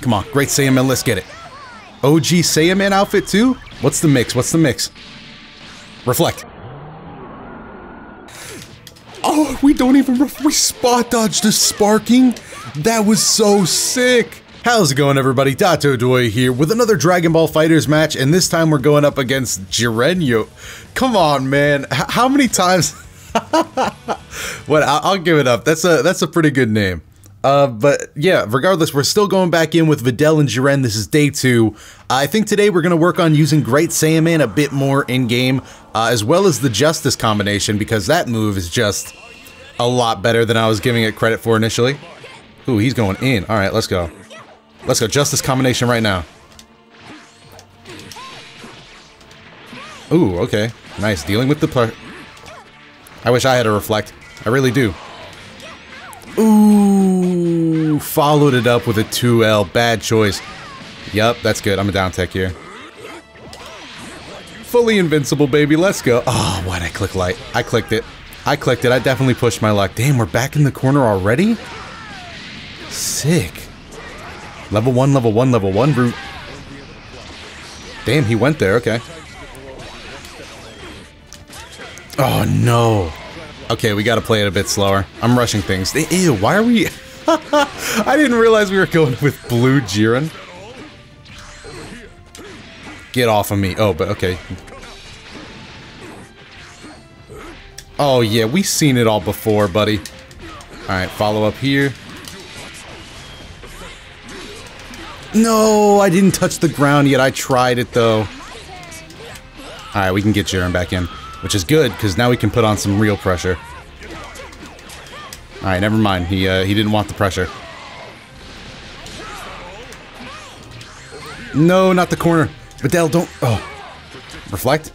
Come on, great Saiyaman, let's get it. OG Saiyaman outfit too? What's the mix? What's the mix? Reflect. Oh, we don't even we spot dodged a sparking. That was so sick. How's it going, everybody? DotoDoya here with another Dragon Ball FighterZ match, and this time we're going up against Jirenyo. Come on, man. H- how many times? what? I'll give it up. That's a that's a pretty good name. Uh, but yeah, regardless, we're still going back in with Videl and Jiren. This is day two. I think today we're going to work on using Great Saiyaman a bit more in game, uh, as well as the Justice combination, because that move is just a lot better than I was giving it credit for initially. Ooh, he's going in. All right, let's go. Let's go. Justice combination right now. Ooh, okay. Nice. Dealing with the... I wish I had a reflect. I really do. Ooh, followed it up with a 2L. Bad choice. Yup, that's good. I'm a down tech here. Fully invincible, baby. Let's go. Oh, why'd I click light? I clicked it. I clicked it. I definitely pushed my luck. Damn, we're back in the corner already? Sick. Level 1, level 1, level 1, brute. Damn, he went there. Okay. Oh, no. Okay, we gotta play it a bit slower. I'm rushing things. Ew, why are we... I didn't realize we were going with blue Jiren. Get off of me. Oh, but okay. Oh, yeah, we've seen it all before, buddy. Alright, follow up here. No, I didn't touch the ground yet. I tried it, though. Alright, we can get Jiren back in. Which is good, because now we can put on some real pressure. Alright, never mind. He, uh, he didn't want the pressure. No, not the corner. Videl, don't... Oh. Reflect?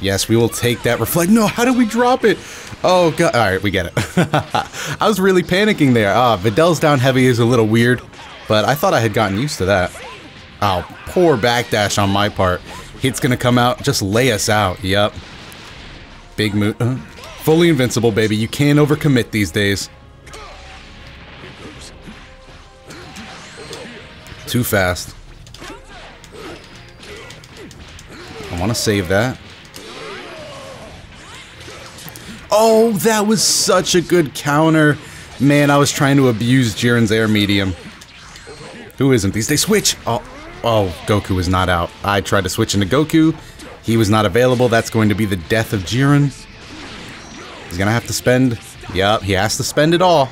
Yes, we will take that reflect. No, how did we drop it? Oh, God. Alright, we get it. I was really panicking there. Ah, Videl's down heavy is a little weird, but I thought I had gotten used to that. Oh, poor backdash on my part. Hit's gonna come out, just lay us out. Yep. Big move. Uh, fully invincible, baby. You can't overcommit these days. Too fast. I want to save that. Oh, that was such a good counter. Man, I was trying to abuse Jiren's air medium. Who isn't these days? Switch! Oh, Oh, Goku is not out. I tried to switch into Goku. He was not available. That's going to be the death of Jiren. He's going to have to spend... Yup, he has to spend it all.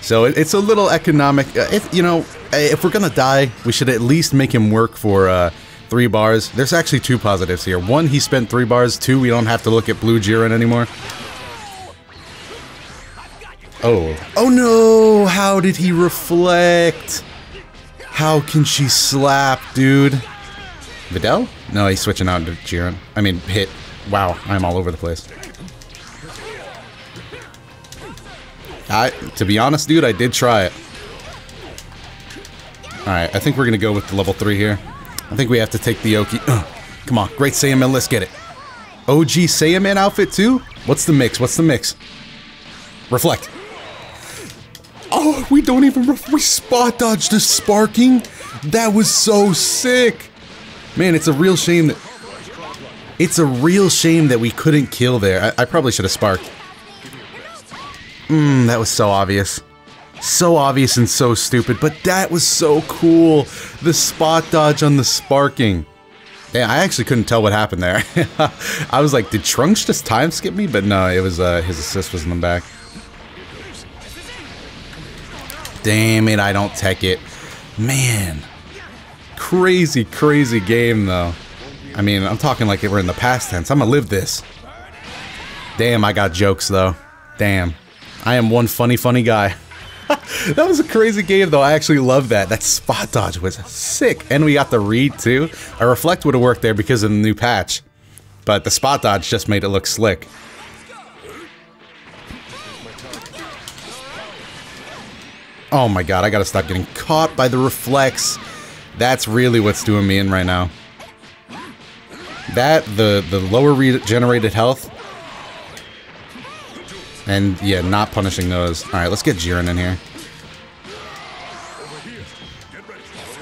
So it, it's a little economic... Uh, if, you know, if we're going to die, we should at least make him work for uh, three bars. There's actually two positives here. One, he spent three bars. Two, we don't have to look at Blue Jiren anymore. Oh. Oh no! How did he reflect? How can she slap, dude? Videl? No, he's switching out to Jiren. I mean, hit. Wow, I'm all over the place. I, to be honest, dude, I did try it. Alright, I think we're gonna go with the level 3 here. I think we have to take the Oki. Ugh. Come on, great Saiyaman, let's get it. OG Saiyaman outfit too? What's the mix? What's the mix? Reflect. We don't even we spot dodged the sparking. That was so sick. Man, it's a real shame that it's a real shame that we couldn't kill there. I, I probably should have sparked. Mmm, that was so obvious. So obvious and so stupid, but that was so cool. The spot dodge on the sparking. Yeah, I actually couldn't tell what happened there. I was like, did Trunks just time skip me? But no, it was uh, his assist was in the back. Damn it, I don't tech it. Man. Crazy, crazy game, though. I mean, I'm talking like we're in the past tense. I'm gonna live this. Damn, I got jokes, though. Damn. I am one funny, funny guy. that was a crazy game, though. I actually love that. That spot dodge was sick. And we got the read, too. A reflect would have worked there because of the new patch. But the spot dodge just made it look slick. Oh my god, I gotta stop getting caught by the reflex. That's really what's doing me in right now. That, the, the lower regenerated health. And, yeah, not punishing those. Alright, let's get Jiren in here.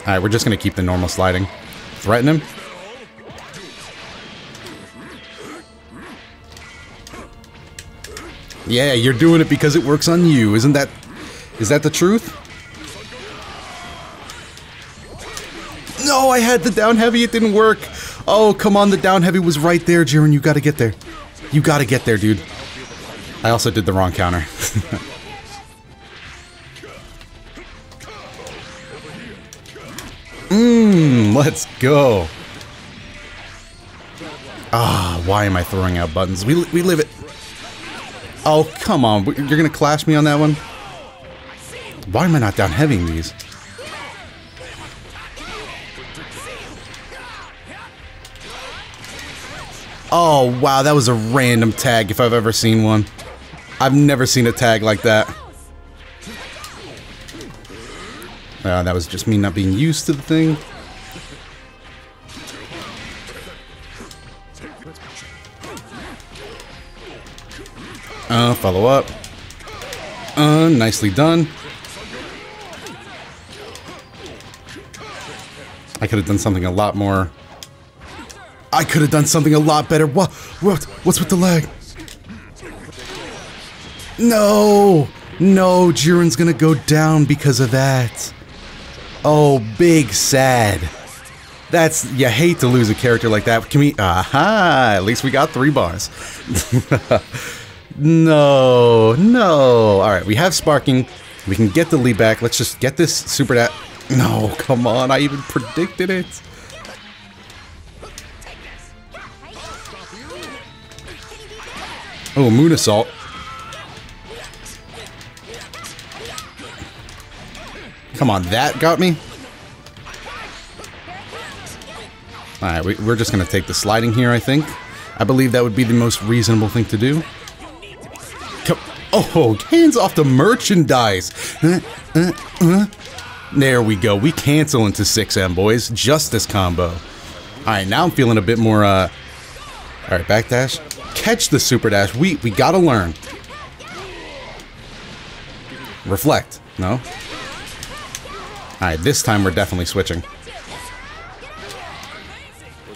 Alright, we're just gonna keep the normal sliding. Threaten him. Yeah, you're doing it because it works on you. Isn't that... Is that the truth? No, I had the down heavy. It didn't work. Oh, come on. The down heavy was right there, Jiren. You gotta get there. You gotta get there, dude. I also did the wrong counter. Mmm, let's go. Ah, why am I throwing out buttons? We, we live it. Oh, come on. You're to clash me on that one? Why am I not down having these? Oh, wow. That was a random tag if I've ever seen one. I've never seen a tag like that. Uh, that was just me not being used to the thing. Uh, follow up. Uh, nicely done. I could have done something a lot more. I could have done something a lot better. What? What? What's with the leg? No! No, Jiren's gonna go down because of that. Oh, big sad. That's you hate to lose a character like that. Can we? Aha! At least we got three bars. no, no. All right, we have sparking. We can get the lead back. Let's just get this super. No, come on. I even predicted it. Oh, moon assault. Come on, that got me? Alright, we, are just going to take the sliding here, I think. I believe that would be the most reasonable thing to do. Come, oh, hands off the merchandise! Uh, uh, uh. There we go. We cancel into 6M, boys. Justice combo. Alright, now I'm feeling a bit more, uh... Alright, backdash. Catch the super dash. We, we gotta learn. Reflect. No? Alright, this time we're definitely switching.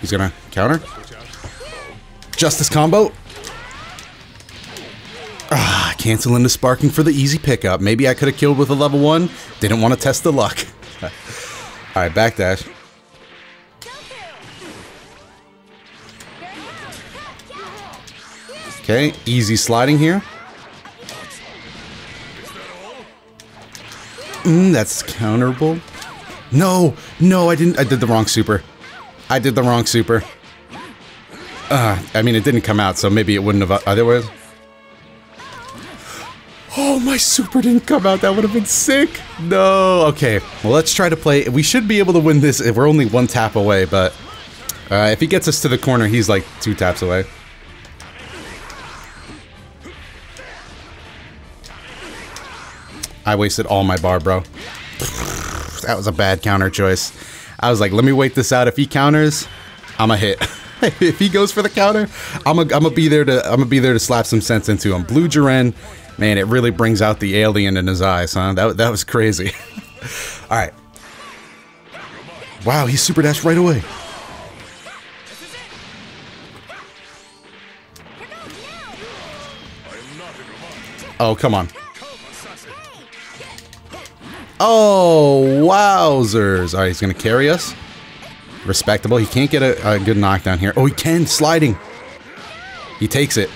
He's gonna counter. Justice combo. Canceling the sparking for the easy pickup. Maybe I could have killed with a level one. Didn't want to test the luck. Alright, backdash. Okay, easy sliding here. Mm, that's counterable. No, no, I didn't. I did the wrong super. I did the wrong super. Uh, I mean, it didn't come out, so maybe it wouldn't have otherwise. Oh, my super didn't come out. That would have been sick. No. Okay. Well, let's try to play. We should be able to win this if we're only one tap away, but uh, if he gets us to the corner, he's like two taps away. I wasted all my bar, bro. That was a bad counter choice. I was like, let me wait this out. If he counters, I'm a hit. if he goes for the counter, I'm a, I'm gonna be there to I'm gonna be there to slap some sense into him. Blue Jiren, man, it really brings out the alien in his eyes, huh? That that was crazy. All right. Wow, he super dashed right away. Oh, come on. Oh, wowzers. All right, he's going to carry us. Respectable. He can't get a, a good knockdown here. Oh, he can. Sliding. He takes it.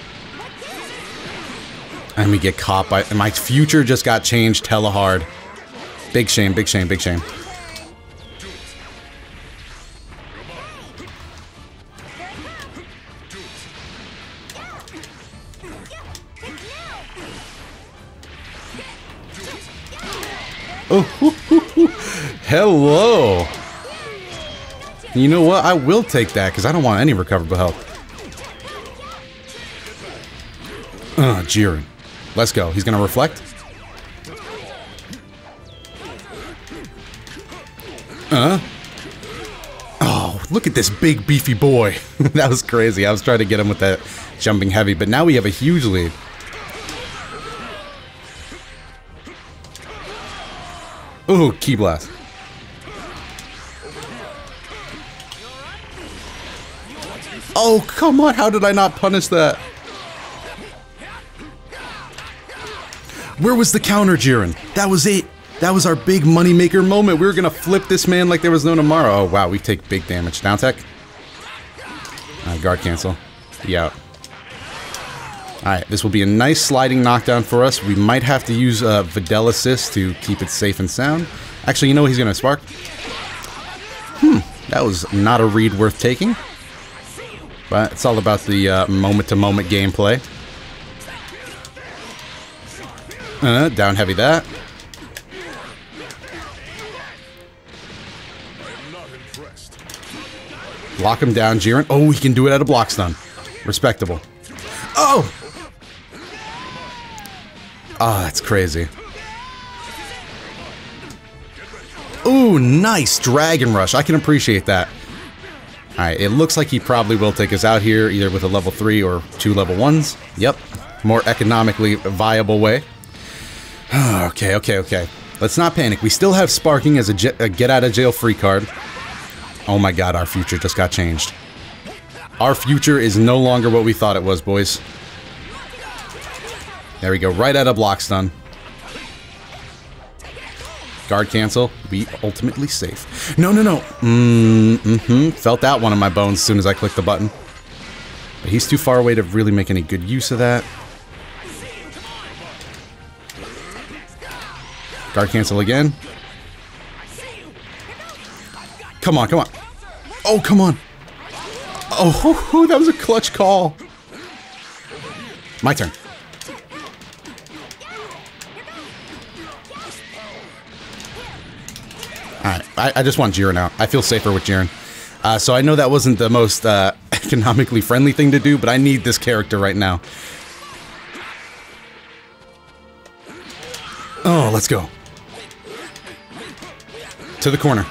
And we get caught by... My future just got changed hella hard. Big shame, big shame, big shame. Oh, hello. You know what? I will take that because I don't want any recoverable health. Uh, Jiren. Let's go. He's going to reflect. Uh. Oh, look at this big beefy boy. that was crazy. I was trying to get him with that jumping heavy, but now we have a huge lead. Ooh, key blast. Oh, come on. How did I not punish that? Where was the counter, Jiren? That was it. That was our big moneymaker moment. We were going to flip this man like there was no tomorrow. Oh, wow. We take big damage. Down tech. Uh, guard cancel. Yeah. Alright, this will be a nice sliding knockdown for us. We might have to use uh, Videl Assist to keep it safe and sound. Actually, you know what he's going to spark? Hmm, that was not a read worth taking. But it's all about the uh, moment-to-moment -moment gameplay. Uh, down heavy that. Lock him down, Jiren. Oh, he can do it at a block stun. Respectable. Oh! Ah, oh, that's crazy. Ooh, nice Dragon Rush. I can appreciate that. Alright, it looks like he probably will take us out here, either with a level 3 or two level 1s. Yep, more economically viable way. okay, okay, okay. Let's not panic. We still have Sparking as a, a get-out-of-jail-free card. Oh my god, our future just got changed. Our future is no longer what we thought it was, boys. There we go, right out of block stun. Guard cancel. Be ultimately safe. No, no, no. Mm, mm-hmm. Felt that one in my bones as soon as I clicked the button. But he's too far away to really make any good use of that. Guard cancel again. Come on, come on. Oh, come on. Oh, that was a clutch call. My turn. Alright, I, I, just want Jiren out. I feel safer with Jiren. Uh, so I know that wasn't the most uh, economically friendly thing to do, but I need this character right now. Oh, let's go. To the corner.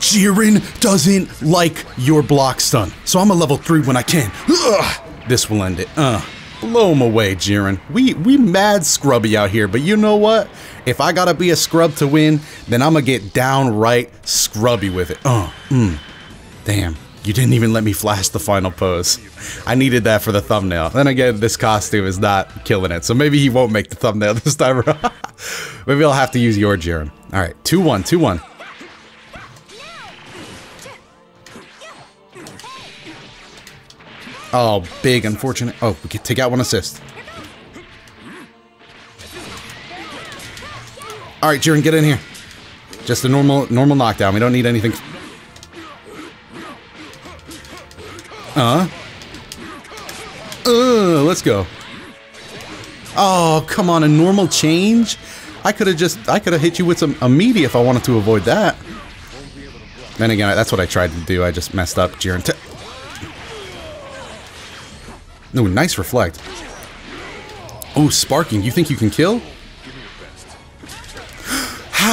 Jiren doesn't like your block stun, so I'm a level 3 when I can. Ugh, this will end it. Uh, blow him away, Jiren. We, we mad scrubby out here, but you know what? If I gotta be a scrub to win, then I'm gonna get downright scrubby with it. Uh, mm. Damn, you didn't even let me flash the final pose. I needed that for the thumbnail. Then again, this costume is not killing it, so maybe he won't make the thumbnail this time around. maybe I'll have to use your Jiren. Alright, 2-1, 2-1. Oh, big unfortunate. Oh, we can take out one assist. All right, Jiren, get in here. Just a normal normal knockdown. We don't need anything. Uh. Uh, let's go. Oh, come on, a normal change? I could have just, I could have hit you with some immediate if I wanted to avoid that. Then again, that's what I tried to do. I just messed up Jiren. No, nice reflect. Oh, sparking. You think you can kill?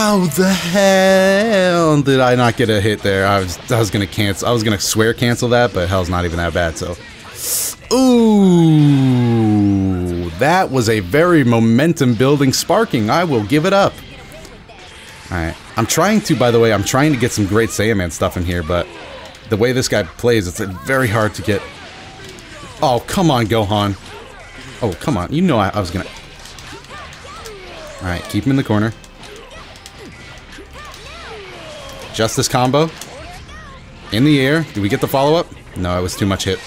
How the hell did I not get a hit there? I was I was gonna cancel. I was gonna swear cancel that, but hell's not even that bad. So, ooh, that was a very momentum building sparking. I will give it up. All right, I'm trying to. By the way, I'm trying to get some great Saiyaman stuff in here, but the way this guy plays, it's very hard to get Oh, come on, Gohan. Oh, come on. You know I, I was gonna... Alright, keep him in the corner. Justice combo. In the air. Do we get the follow-up? No, it was too much hit.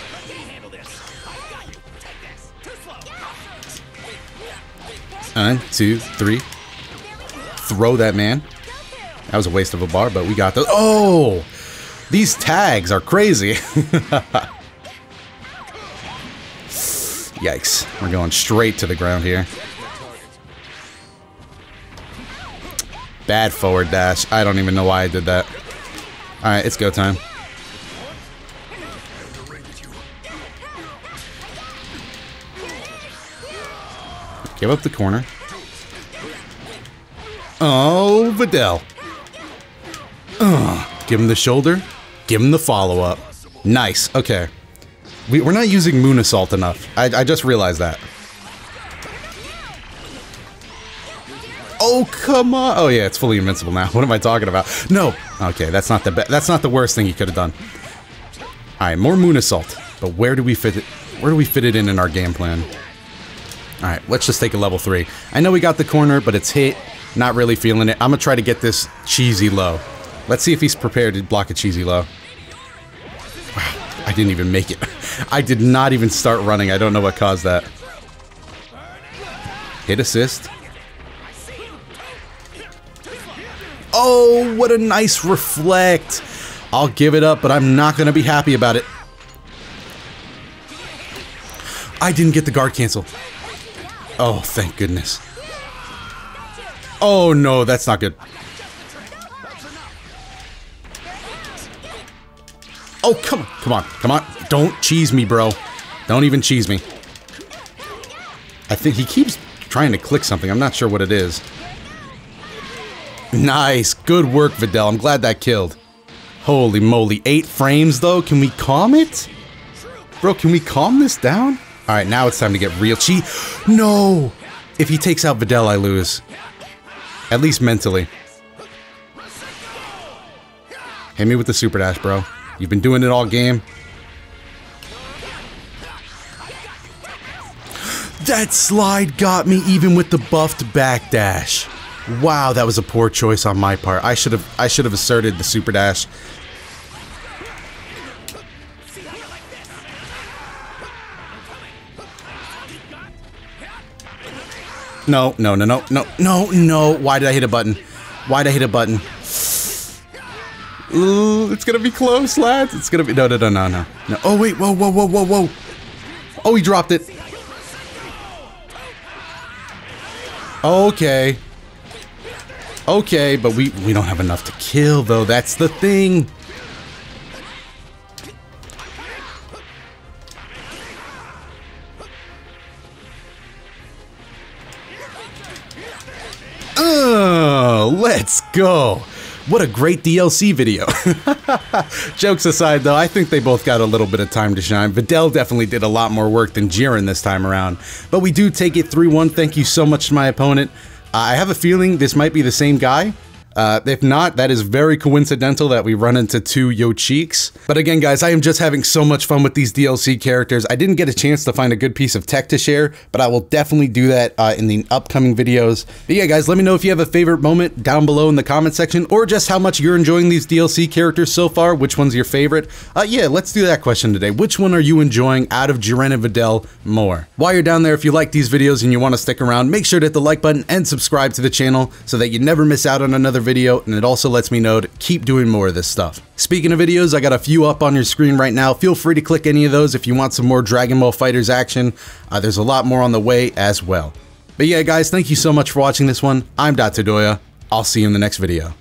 One, two, three. Throw that man. That was a waste of a bar, but we got the- Oh! These tags are crazy. Yikes. We're going straight to the ground here. Bad forward dash. I don't even know why I did that. Alright, it's go time. Give up the corner. Oh, Videl. Uh, give him the shoulder. Give him the follow-up. Nice. Okay. We, are not using Moon Assault enough. I, I just realized that. Oh, come on. Oh, yeah, it's fully invincible now. What am I talking about? No. Okay, that's not the be- that's not the worst thing he could have done. All right, more Moon Assault. But where do we fit it? Where do we fit it in in our game plan? All right, let's just take a level three. I know we got the corner, but it's hit. Not really feeling it. I'm gonna try to get this cheesy low. Let's see if he's prepared to block a cheesy low. Wow, I didn't even make it. I did not even start running. I don't know what caused that. Hit assist. Oh, what a nice reflect. I'll give it up, but I'm not going to be happy about it. I didn't get the guard cancel. Oh, thank goodness. Oh no, that's not good. Oh, come on, come on, come on. Don't cheese me, bro. Don't even cheese me. I think he keeps trying to click something. I'm not sure what it is. Nice. Good work, Videl. I'm glad that killed. Holy moly. Eight frames, though? Can we calm it? Bro, can we calm this down? All right, now it's time to get real cheat. No! If he takes out Videl, I lose. At least mentally. Hit me with the super dash, bro. You've been doing it all game. That slide got me even with the buffed backdash. Wow, that was a poor choice on my part. I should have I should have asserted the super dash. No, no, no, no, no, no, no. Why did I hit a button? Why did I hit a button? Ooh, it's gonna be close, lads. It's gonna be no, no, no, no, no. no. Oh wait, whoa, whoa, whoa, whoa, whoa. Oh, he dropped it. Okay. Okay, but we we don't have enough to kill though. That's the thing. Oh, let's go. What a great DLC video. Jokes aside, though, I think they both got a little bit of time to shine. Videl definitely did a lot more work than Jiren this time around. But we do take it 3-1. Thank you so much to my opponent. I have a feeling this might be the same guy. Uh, if not, that is very coincidental that we run into two Yo Cheeks. But again, guys, I am just having so much fun with these DLC characters. I didn't get a chance to find a good piece of tech to share, but I will definitely do that uh, in the upcoming videos. But yeah, guys, let me know if you have a favorite moment down below in the comment section, or just how much you're enjoying these DLC characters so far. Which one's your favorite? Uh, yeah, let's do that question today. Which one are you enjoying out of Jiren and Videl more? While you're down there, if you like these videos and you want to stick around, make sure to hit the like button and subscribe to the channel so that you never miss out on another video, and it also lets me know to keep doing more of this stuff. Speaking of videos, I got a few up on your screen right now. Feel free to click any of those if you want some more Dragon Ball FighterZ action. Uh, there's a lot more on the way as well. But yeah, guys, thank you so much for watching this one. I'm Dotodoya. I'll see you in the next video.